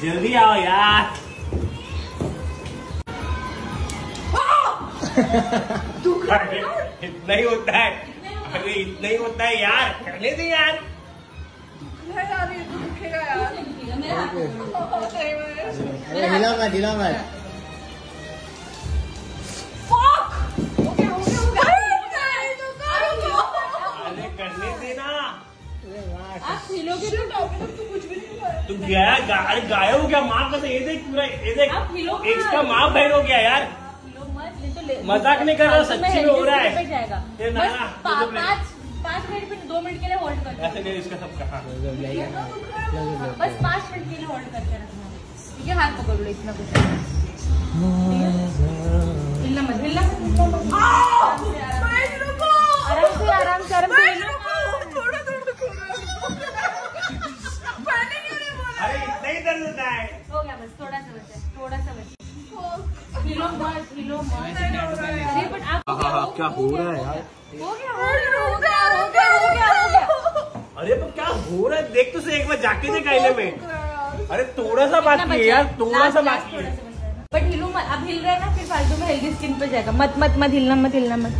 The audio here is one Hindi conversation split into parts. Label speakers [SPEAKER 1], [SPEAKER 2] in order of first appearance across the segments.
[SPEAKER 1] जल्दी आओ यार इतना ही होता है अरे इतना ही होता है यार करने दे यार
[SPEAKER 2] तो
[SPEAKER 3] मत मत!
[SPEAKER 2] हो हो हो तो
[SPEAKER 1] करने देना
[SPEAKER 4] आप हिलोगे
[SPEAKER 2] तो।
[SPEAKER 1] तू गया अरे गाय हो गया माँ का तो ये देख पूरा ये देख।
[SPEAKER 4] आप हिलो
[SPEAKER 1] एक का माँ बहन हो गया यार।
[SPEAKER 4] तो
[SPEAKER 1] मज़ाक नहीं कर रहा, सच्ची में हो रहा है। मिनट।
[SPEAKER 4] पाँच पाँच मिनट पे दो मिनट के लिए होल्ड कर
[SPEAKER 1] ऐसे नहीं इसका सब कहा।
[SPEAKER 4] बस पाँच मिनट के लिए होल्ड करके रखना ठीक है हाथ पकड़ लो इतना कुछ
[SPEAKER 1] अरे इतना ही। है
[SPEAKER 4] हो गया बस थोड़ा सा बचा थोड़ा सा बचा। हिलो मत हिलो मत। अरे बट आप
[SPEAKER 1] क्या हो रहा है यार?
[SPEAKER 4] हो गया हो गया हो गया हो गया हो गया
[SPEAKER 1] अरे पर क्या हो रहा है? देख तो सही एक बार जाके देख आईने में। अरे थोड़ा सा बाकी है यार थोड़ा सा बाकी है।
[SPEAKER 4] बट हिलो मत अब हिल रहा है ना फिर फालतू में हेल्दी स्किन पे जाएगा। मत मत मत हिलना मत हिलना मत।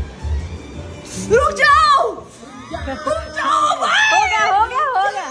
[SPEAKER 2] रुक जाओ! रुक जाओ भाई
[SPEAKER 4] हो गया हो गया। हो गया